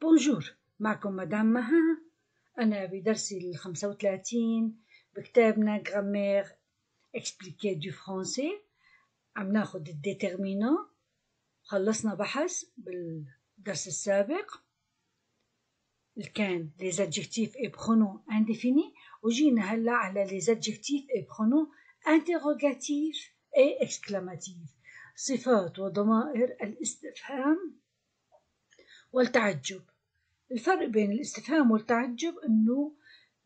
بونجور معكم مدام مها. أنا بدرسي الخمسة وثلاثين بكتابنا غرامير اكسبليكي دو فرونسي عم ناخد الديترمينون خلصنا بحث بالدرس السابق. كان les adjectifs et pronoms indéfinis. وجينا هلأ على les adjectifs et pronoms interrogatifs et exclamatifs. صفات وضمائر الاستفهام. والتعجب. الفرق بين الاستفهام والتعجب إنه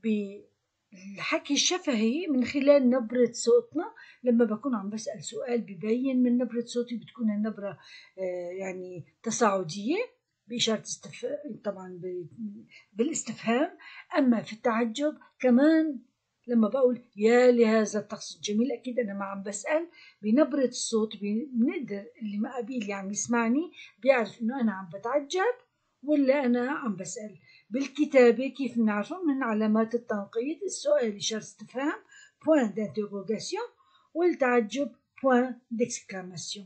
بالحكي الشفهي من خلال نبرة صوتنا لما بكون عم بسأل سؤال ببين من نبرة صوتي بتكون النبرة يعني تصاعدية بإشارة استف... طبعا بالإستفهام. أما في التعجب كمان لما بقول يا لهذا الطقس الجميل أكيد أنا ما عم بسأل بنبرة الصوت بنقدر اللي ما قبيل اللي عم يسمعني بيعرف إنه أنا عم بتعجب ولا أنا عم بسأل. بالكتابة كيف بنعرفه من علامات التنقيط السؤال إشارة استفهام point d'interrogation والتعجب point d'exclamation.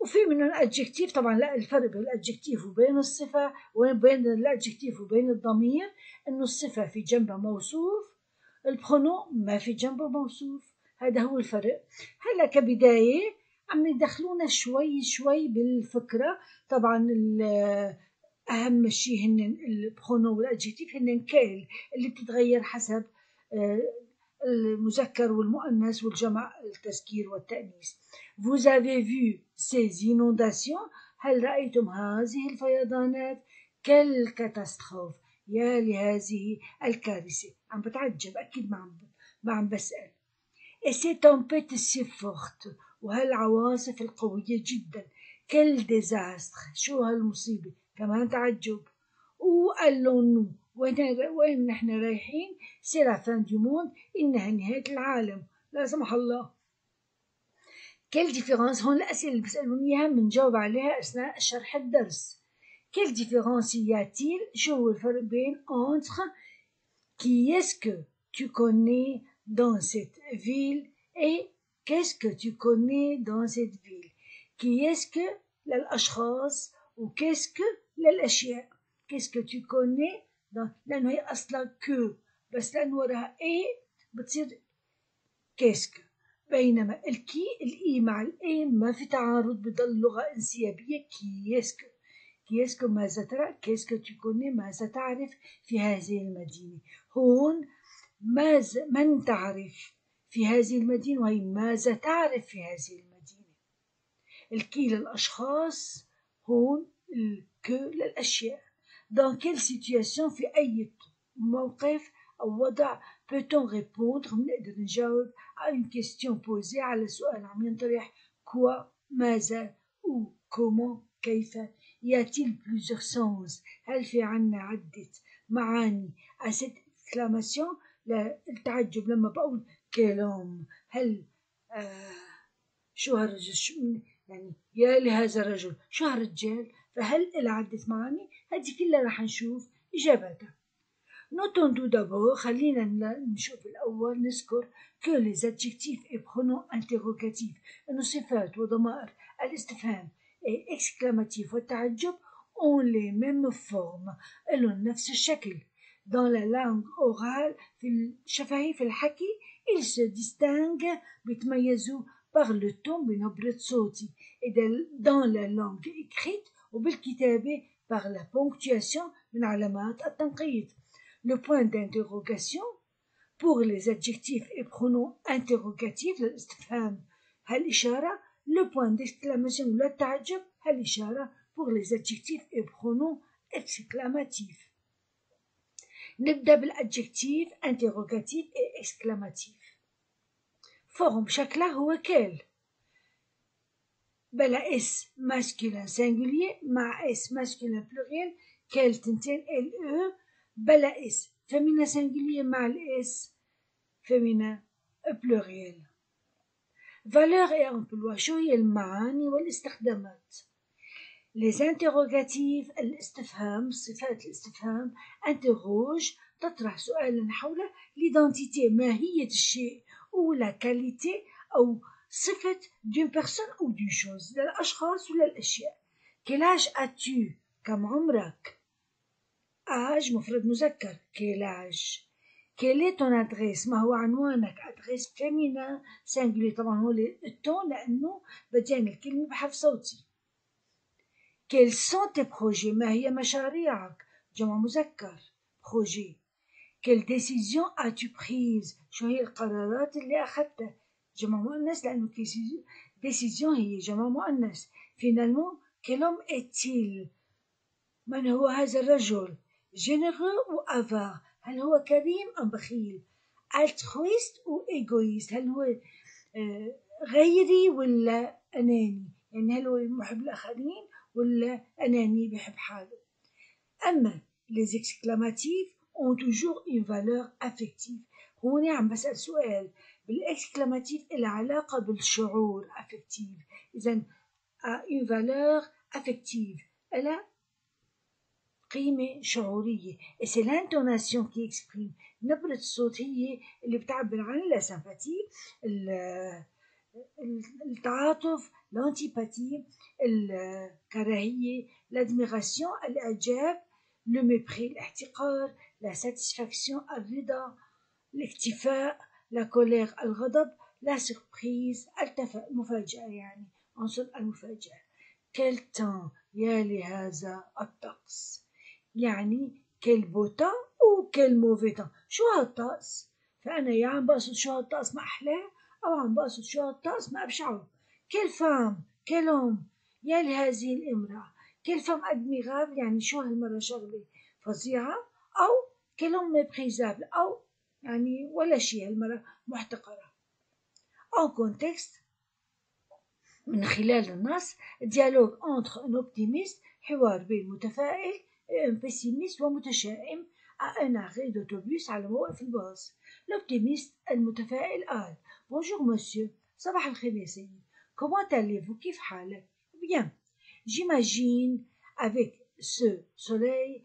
وفي من الادجكتيف طبعا لا الفرق بين الادجكتيف وبين الصفة وبين الادجكتيف وبين الضمير إنه الصفة في جنبها موصوف البرونو ما في جنبه موصوف. هذا هو الفرق. هلا كبداية عم يدخلونا شوي شوي بالفكرة. طبعا أهم شيء هن البرونو والادجكتيف هن كيل اللي بتتغير حسب المذكر والمؤنث والجمع التذكير والتأنيث. Vous avez vu ces inondations هل رأيتم هذه الفيضانات؟ كل كاتاستروف يا لهذه الكارثة. عم بتعجب أكيد ما عم ما عم بسأل. ces tempêtes si fortes وهالعواصف القوية جدا. كل ديزاستر شو هالمصيبة؟ كمان تعجب. وقالوا وين وين نحن رايحين؟ سي لا فان دو موند؟ إنها نهاية العالم. لا سمح الله. كل ديفيرونس هون الأسئلة اللي بيسالوني إياها بنجاوب عليها أثناء شرح الدرس. كل ديفيرونس ياتيل شو هو الفرق بين entre qui est-ce que tu connais dans cette ville et qu'est-ce que tu connais dans cette ville qui est-ce que للاشخاص و qu'est-ce que للاشياء qu'est-ce que tu connais لأنه هي أصلا كو بس لأن وراها إي بتصير كيسك بينما الكي الإي مع الإي ما في تعارض بضل لغة انسيابية كيسك كيسك ماذا ترى كيسك تكوني ماذا تعرف في هذه المدينة. هون ماذا من تعرف في هذه المدينة وهي ماذا تعرف في هذه المدينة. الكي للأشخاص هون الكو للأشياء. Dans quelle situation في أي موقف أو وضع peut-on répondre؟ بنقدر نجاوب على une question posée على سؤال عم ينطرح quoi ماذا ou comment كيف؟ Y a-t-il plusieurs sens? هل في عنا عدة معاني؟ À cette exclamation التعجب لما بقول كلام. هل آه شو هالرجل؟ يعني يا لهذا الرجل شو هالرجال؟ فهل إلى عدة معاني؟ هذه كلها رح نشوف إجاباتها نوتون دو دابور خلينا نشوف الأول نذكر que les adjectifs et pronoms interrogatifs إنه صفات وضمائر الاستفهام et exclamatif والتعجب ont les mêmes formes لهم نفس الشكل dans la langue orale في الشفهي في الحكي ils se distinguent بيتميزوا par le ton بنبرة صوتي et dans la langue écrite وبالكتابة par la ponctuation من علامات التنقيط le point d'interrogation pour les adjectifs et pronoms interrogatifs للاستفهام هالإشارة le point d'exclamation للتعجب هالإشارة pour les adjectifs et pronoms exclamatifs نبدأ بالadjectif interrogatif et exclamatif فورم شكله هو كيل بلا اس ماسكولين سينجولير مع اس ماسكولين بلوريال كيل تنتين ال او بلا اس فيمينا سينجولير مع الاس فيمينا بلوريال فالور اي امبلوا شو هي المعاني والاستخدامات Les interrogatifs الاستفهام صفات الاستفهام interroge تطرح سؤالا حول l'identité ماهية الشيء ou la qualité أو صفة d'une personne ou d'une chose للأشخاص ولا الأشياء quel âge as-tu كم عمرك âge مفرد مذكر quel âge? كيل اي تون ادريس ما هو عنوانك ادريس فيمينا سانجلي طبعا هو التون لأنه بدينا الكلمة بحرف صوتي كيل سون تي بروجي ما هي مشاريعك جمع مذكر بروجي كيل ديسيزيون اتو بريز شو هي القرارات اللي اخذتها جمع مؤنث لأنه ديسيزيون هي جمع مؤنث فينالمون كيلوم اتيل من هو هذا الرجل ou avare? هل هو كريم أم بخيل؟ altruiste أو égoïste هل هو غيري ولا أناني؟ يعني هل هو محب الآخرين ولا أناني بحب حاله؟ أما les exclamatifs ont toujours une valeur affective. هون عم بسأل سؤال. بالإكسكلاماتيف العلاقة بالشعور affective. إذا une valeur affective. elle قيمة شعورية et c'est l'intonation qui exprime نبرة الصوت هي اللي بتعبر عن السمباتي التعاطف l'antipathie الكراهية l'admiration الإعجاب le mépris الاحتقار la satisfaction الرضا الاكتفاء la colère الغضب la surprise المفاجأة يعني عنصر المفاجأة quel temps يا لهذا الطقس يعني كل بوتا وكل موفيتا شو هالطقس فأنا يا عم بقصد شو هالطقس ما أحلاه أو عم بقصد شو هالطقس ما أبشعه كل فام كل أم يا لهذه الإمرأة. كل فام أدميغابل يعني شو هالمرة شغلة فظيعة؟ أو كل أم مبريزابل أو يعني ولا شيء هالمرة محتقرة. أو كونتكست من خلال النص ديالوج انتر ان اوبتيميست حوار بين متفائل pessimiste ومتشائم à un arrêt d'autobus على موقف الباص. L'optimiste المتفائل قال: Bonjour monsieur, صباح الخير يا سيد. Comment allez-vous? كيف حالك؟ Bien. J'imagine avec ce soleil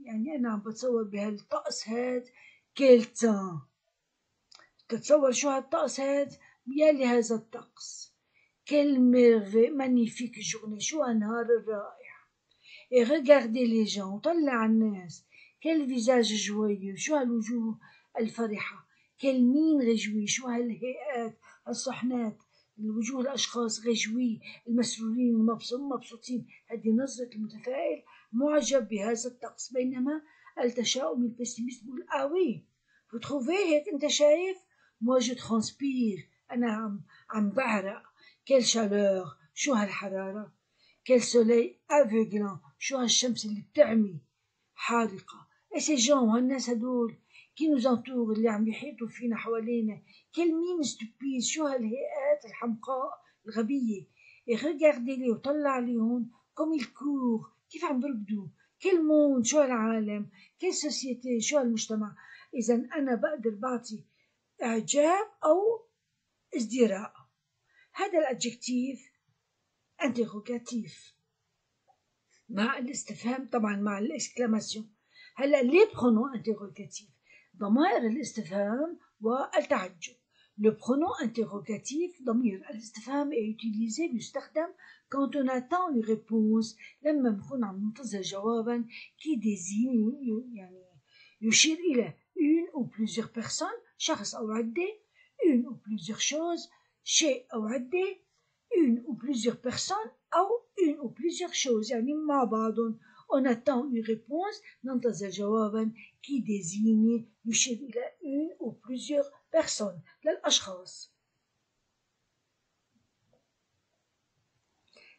يعني أنا عم بتصور بهالطقس هاد كيل تتصور شو هالطقس هاد؟ يا هذا الطقس. كلمة ميرفي مانيفيك جورني شو هالنهار الرائع. Et regardez les gens طلع الناس quel visage joyeux شو هالوجوه الفرحة quel mine réjouie شو هالهيئات الصحنات. الوجوه الأشخاص réjouis المسرورين المبسوطين هذه نظرة المتفائل معجب بهذا الطقس بينما التشاؤم البسيميست بيقول آه وي vous trouvez هيك أنت شايف؟ Moi je أنا عم عم بعرق. Quelle chaleur. شو هالحرارة؟ Quel soleil aveuglant. شو هالشمس اللي بتعمي حارقة ces gens وهالناس هدول كي entourent اللي عم يحيطوا فينا حوالينا quel mine stupide. شو هالهيئات الحمقاء الغبية regardez les وطلع عليهم ils courent. كيف عم بركضوا quel monde شو هالعالم quelle société شو هالمجتمع إذا أنا بقدر بعطي إعجاب أو ازدراء هذا الادجكتيف انتروغاتيف مع الاستفهام طبعا مع الاكسكلاماسيون هلا ليه برونو انتروغاتيف ضمائر الاستفهام والتعجب لو برونو انتروغاتيف ضمير الاستفهام est utilisé بيستخدم quand on attend une réponse لما نكون عم ننتظر جوابا qui désigne يعني يشير إلى une ou plusieurs personnes شخص أو عدة une ou plusieurs choses شيء أو عدة une ou plusieurs personnes أو une ou plusieurs choses يعني مع بعضهم on attend une réponse ننتظر جوابا qui désigne يشير إلى une ou plusieurs personnes للأشخاص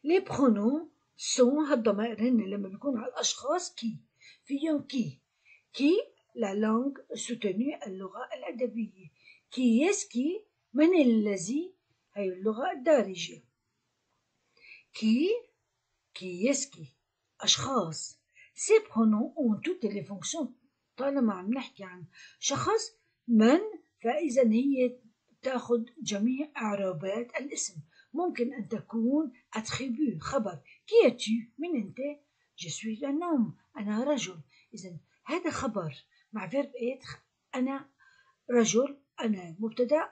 les pronoms sont هالضمائر هن لما بيكون على الأشخاص qui فيهم qui qui la langue soutenue اللغة الأدبية qui est qui من الذي هي اللغة الدارجة كي كي يسكي أشخاص سي برونون اون توت لي فونكسيون طالما عم نحكي عن شخص من؟ فإذا هي تأخذ جميع إعرابات الاسم. ممكن أن تكون أتريبيو خبر. كي اتو من أنت؟ جو سوي ان homme. أنا رجل. إذا هذا خبر مع فيرب إتر أنا رجل. أنا مبتدأ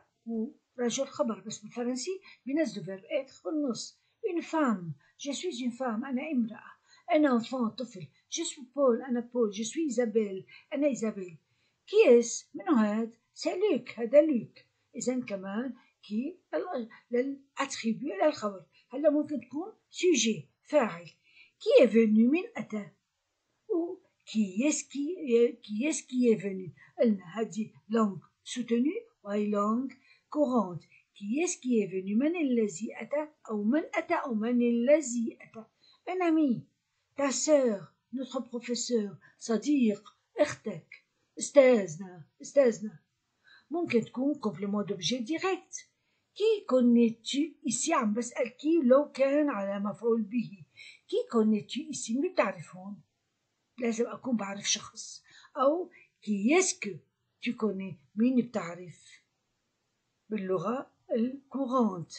رجل خبر. بس بالفرنسي بينزلوا فيرب إتر بالنص une femme je suis une femme أنا امرأة أنا enfant طفل je suis بول أنا بول je suis إيزابيل أنا إيزابيل كي اس منو هاد سي لوك هذا لوك إذا كمان كي للأتريبيو للخبر هلا ممكن تكون سوجي فاعل كي est venu من أتى و كي اس كي كي اس كي est venu قلنا هذه لونغ soutenue وهي لونغ كورونت كي اس كي est venu من الذي أتى أو من أتى أو من الذي أتى un ami ta sœur notre professeur صديق اختك استاذنا استاذنا ممكن تكون كومبليمون دوبجي ديريكت كي كونيتي إيسي عم بسأل كي لو كان على مفعول به كي كونيتي إيسي مين بتعرفون لازم أكون بعرف شخص أو كي يسكو tu connais مين بتعرف باللغة الكورونت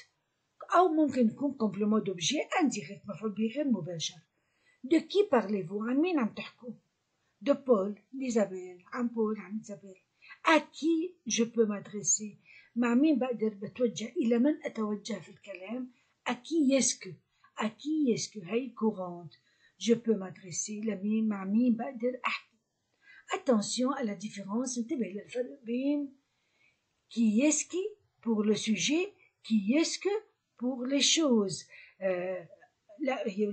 أو ممكن يكون كومبليمون دوبجي انديريكت مفعول به غير مباشر دو كي بارليفو عن مين عم تحكوا دو بول لإيزابيل عن بول عن إيزابيل à qui je peux m'adresser مع مين بقدر بتوجه إلى من أتوجه في الكلام à qui est-ce que à qui est-ce que هي courante je peux m'adresser لمين مع مين بقدر أحكي attention à la différence انتبه للفرق بين qui est-ce qui pour le sujet qui est-ce que pour les choses آه لا هي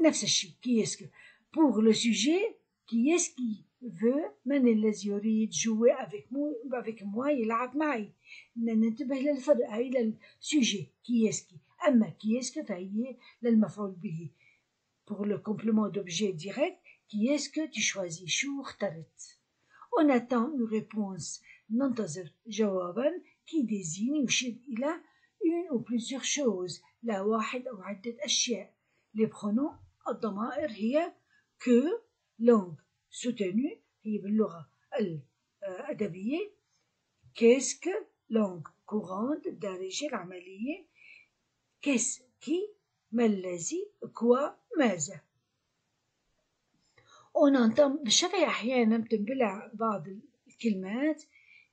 نفس الشيء qui est-ce que pour le sujet qui est-ce qui veut من الذي يريد jouer avec moi avec moi يلعب معي ننتبه للفرق هي للسوجي qui est-ce qui أما qui est-ce que فهي للمفعول به pour le complément d'objet direct qui est-ce que tu choisis شو اخترت on attend une réponse ننتظر جوابا. qui désigne يشير إلى une ou plusieurs choses لا واحد أو عدة أشياء. Les pronoms الضمائر هي que langue. soutenue هي باللغة الأدبية. كيسك لونغ كورانت الدارجة العملية. كيس كي ما الذي؟ كوا ماذا؟ وننتم بالشفهي أحيانا بتنبلع بعض الكلمات.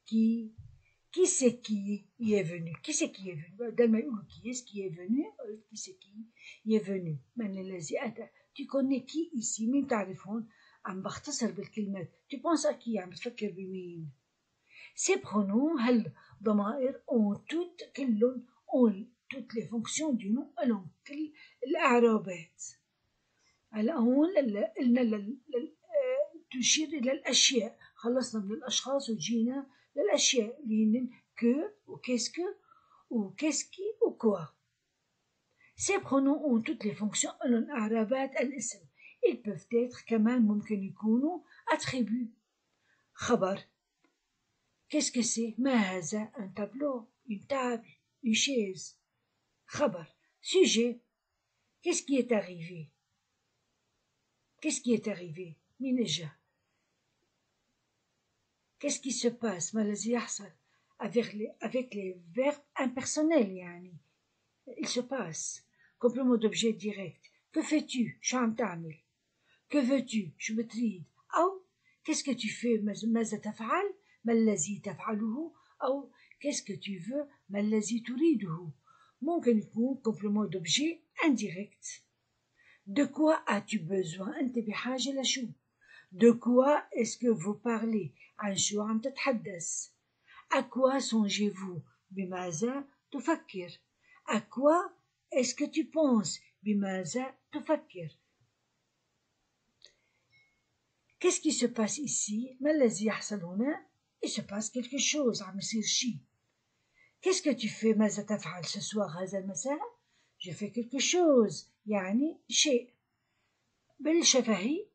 كي qui c'est qui y est venu qui c'est qui est venu يقولوا qui est-ce qui est venu qui c'est qui y est venu tu connais qui ici مين تعرفون عم بختصر بالكلمات tu penses à qui عم بتفكر بمين ces pronoms هل ضمائر ont toutes كلهم ont toutes les fonctions du nom لهم كل الأعرابات هلا هون قلنا تشير إلى الأشياء خلصنا من الأشخاص وجينا للأشياء اللي هن que ou qu'est-ce que ou qu'est-ce qui ou quoi Ces pronoms ont toutes les fonctions لهم أعرابات الاسم ils peuvent être كمان ممكن يكونوا attributs خبر qu'est-ce que c'est ما هذا un tableau une table une chaise خبر sujet qu'est-ce qui est arrivé qu'est-ce qui est arrivé مين اجا qu'est-ce qui se passe ما الذي يحصل avec les, avec les verbes impersonnels يعني il se passe complément d'objet direct que fais-tu شو عم تعمل que veux-tu شو بتريد أو qu'est-ce que tu fais ماذا تفعل ما الذي تفعله أو qu'est-ce que tu veux ما الذي تريده ممكن يكون complément d'objet indirect de quoi as-tu besoin أنت بحاجة لشو de quoi est-ce que vous parlez عن شو عم تتحدث à quoi songez-vous بماذا تفكر à quoi est-ce que tu penses بماذا تفكر Qu'est-ce qui se passe ici ما الذي يحصل هنا Il se passe quelque chose عم يصير شيء Qu'est-ce que tu fais ماذا تفعل ce soir هذا المساء Je fais quelque chose يعني شيء بالشفهي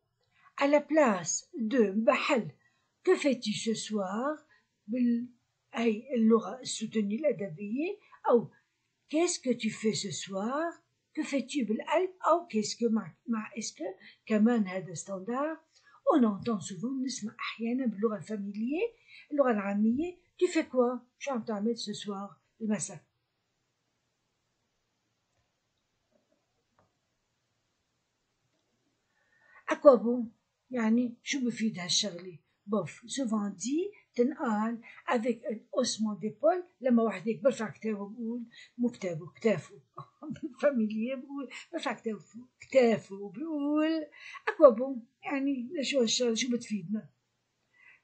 à la place de بحل que fais-tu ce soir بال أي اللغة السودانية الأدبية أو qu'est-ce que tu fais ce soir que fais-tu بالقلب أو qu'est-ce que مع, مع est-ce que كمان هذا ستاندار on entend souvent نسمع أحيانا باللغة الفاميلية اللغة العامية tu fais quoi شو عم تعمل ce soir المساء أكوا بون يعني شو بفيد هالشغلة؟ بوف souvent dit تنقال avec un haussement d'épaule لما واحد هيك برفع كتافه بقول مو كتافه. كتافه بالفاميليا بقول برفع كتافه كتافه بقول أكوا بون يعني شو هالشغلة؟ شو بتفيدنا؟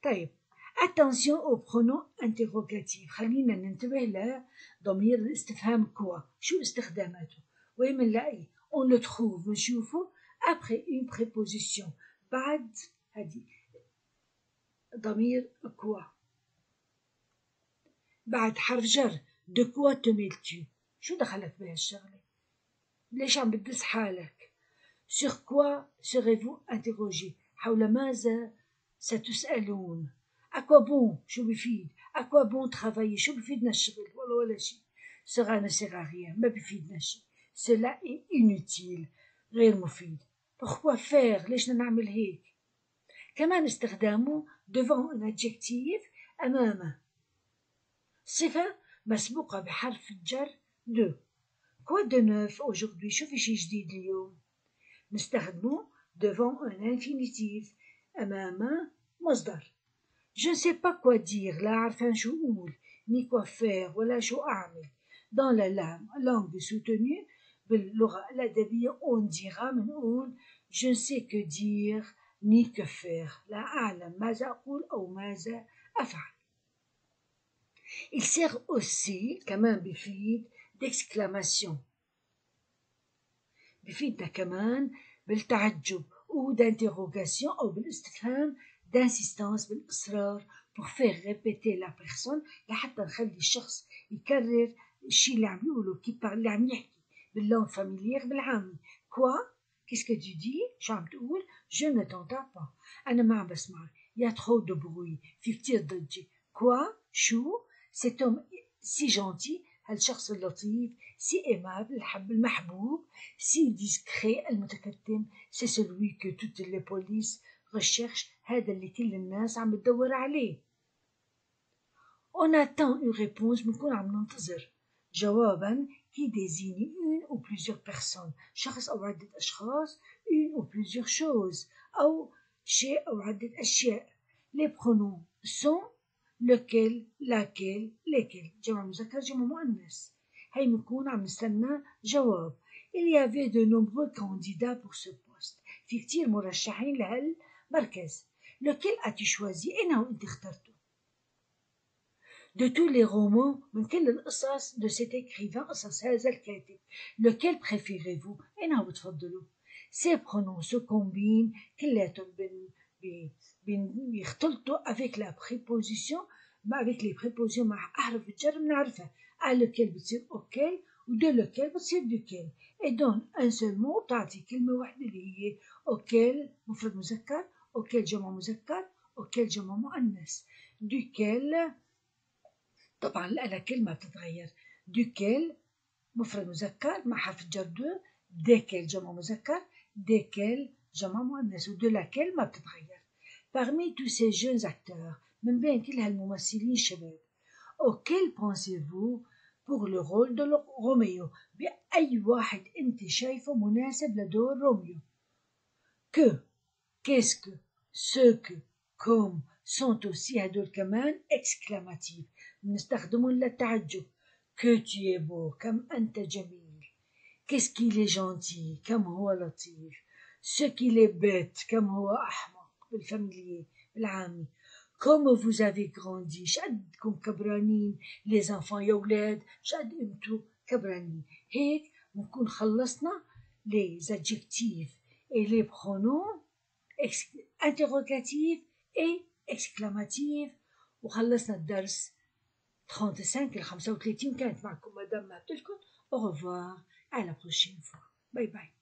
طيب attention au pronom interrogatif خلينا ننتبه لضمير الاستفهام كوا. شو استخداماته؟ وين بنلاقيه on le trouve بنشوفه. après une préposition. بعد هذه ضمير كوا بعد حرف جر. دو كوا تميلتي. شو دخلك بهالشغلة ليش عم بتدس حالك؟ سيغ كوا سيغيفو انتيغوجي حول ماذا ستسألون؟ أكوا بون شو بفيد أكوا بون ترافايي شو بفيدنا الشغل؟ ولا ولا شيء. سيغ أنا سيغ ما بفيدنا شيء. سلا إنوتيل غير مفيد. pourquoi faire ليش نعمل هيك كمان استخدامه devant un adjectif أمامه صفة مسبوقة بحرف الجر de quoi de neuf aujourd'hui شو في شي جديد اليوم نستخدمه devant un infinitif أمام مصدر je ne sais pas quoi dire لا عارفة شو أقول ni quoi faire ولا شو أعمل dans la langue soutenue باللغة الأدبية on dira منقول je ne sais que dire ni que faire لا أعلم ماذا أقول أو ماذا أفعل il sert aussi كمان بفيد d'exclamation بفيدنا كمان بالتعجب ou d'interrogation أو بالاستفهام d'insistance بالإصرار pour faire répéter la personne لحتى نخلي الشخص يكرر الشيء اللي عم يقوله كي اللي عم يحكي باللون فاميليير بالعامي كوا Qu'est-ce que tu dis شو عم تقول Je ne t'entends pas أنا ما عم بسمعك يا trop de bruit في كتير ضجة كوا شو cet homme si gentil هالشخص اللطيف si aimable الحب المحبوب si discret المتكتم c'est celui que toutes les polices recherchent هذا اللي كل الناس عم تدور عليه on attend une réponse بنكون عم ننتظر جوابا qui désigne une ou plusieurs personnes شخص أو عدة أشخاص une ou plusieurs choses أو شيء أو عدة أشياء les pronoms sont lequel laquelle lesquels جمع مذكر جمع مؤنث هي بنكون عم نستنى جواب il y avait de nombreux candidats pour ce poste في كتير مرشحين لهالمركز lequel as-tu choisi أنه أنت اخترته de tous les romans من كل القصص de cet écrivain قصص هذا الكاتب lequel préférez-vous أنه بتفضلوا ces pronoms se combinent كلياتهم بيختلطوا avec la préposition avec les prépositions مع أحرف الجر بنعرفها à lequel بتصير auquel و de lequel بتصير duquel et donne un seul mot بتعطي كلمة واحدة اللي هي auquel مفرد مذكر auquel جمع مذكر auquel جمع مؤنث duquel طبعا لكل ما بتتغير duquel مفرد مذكر مع حرف الجر دو desquels جمع مذكر desquels جمع مؤنث ودو laquelle ما بتتغير parmi tous ces jeunes acteurs من بين كل هالممثلين الشباب auquel pensez-vous pour le rôle de روميو بأي واحد أنت شايفه مناسب لدور روميو que qu'est-ce que ce que comme sont aussi هدول كمان exclamatifs بنستخدمهم للتعجب que tu es beau كم أنت جميل qu'est-ce qu'il est gentil كم هو لطيف ce qu'il est bête كم هو أحمق بالفاميلية بالعامي comme vous avez grandi شقدكم كبرانين les enfants يا ولاد شقد انتو كبرانين هيك بنكون خلصنا les adjectifs et les pronoms interrogatifs et exclamatifs وخلصنا الدرس 35 Au revoir. À la prochaine fois. Bye bye.